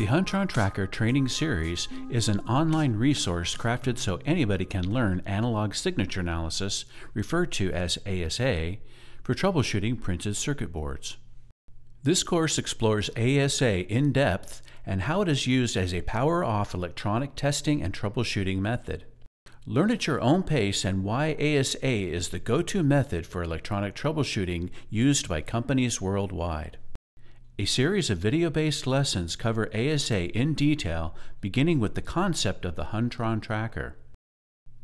The Huntron Tracker Training Series is an online resource crafted so anybody can learn analog signature analysis, referred to as ASA, for troubleshooting printed circuit boards. This course explores ASA in depth and how it is used as a power off electronic testing and troubleshooting method. Learn at your own pace and why ASA is the go to method for electronic troubleshooting used by companies worldwide. A series of video based lessons cover ASA in detail, beginning with the concept of the Huntron tracker.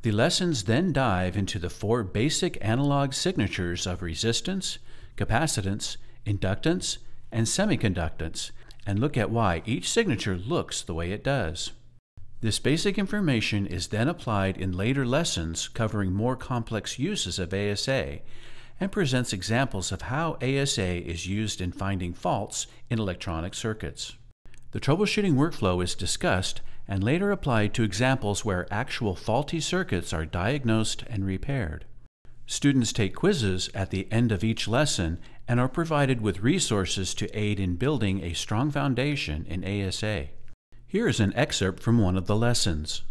The lessons then dive into the four basic analog signatures of resistance, capacitance, inductance, and semiconductance, and look at why each signature looks the way it does. This basic information is then applied in later lessons covering more complex uses of ASA and presents examples of how ASA is used in finding faults in electronic circuits. The troubleshooting workflow is discussed and later applied to examples where actual faulty circuits are diagnosed and repaired. Students take quizzes at the end of each lesson and are provided with resources to aid in building a strong foundation in ASA. Here is an excerpt from one of the lessons.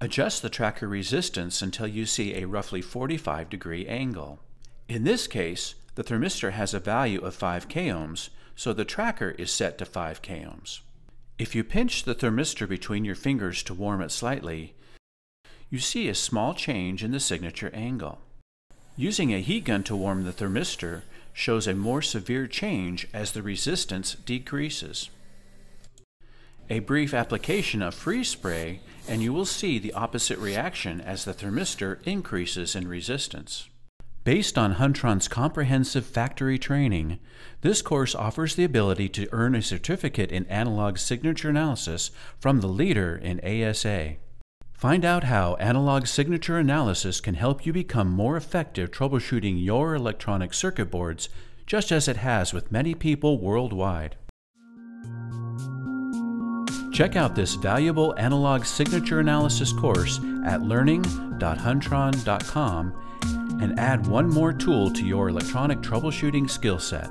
Adjust the tracker resistance until you see a roughly 45 degree angle. In this case, the thermistor has a value of 5 k ohms, so the tracker is set to 5 k ohms. If you pinch the thermistor between your fingers to warm it slightly, you see a small change in the signature angle. Using a heat gun to warm the thermistor shows a more severe change as the resistance decreases. A brief application of freeze spray and you will see the opposite reaction as the thermistor increases in resistance. Based on Huntron's comprehensive factory training, this course offers the ability to earn a certificate in analog signature analysis from the leader in ASA. Find out how analog signature analysis can help you become more effective troubleshooting your electronic circuit boards, just as it has with many people worldwide. Check out this valuable analog signature analysis course at learning.huntron.com and add one more tool to your electronic troubleshooting skill set.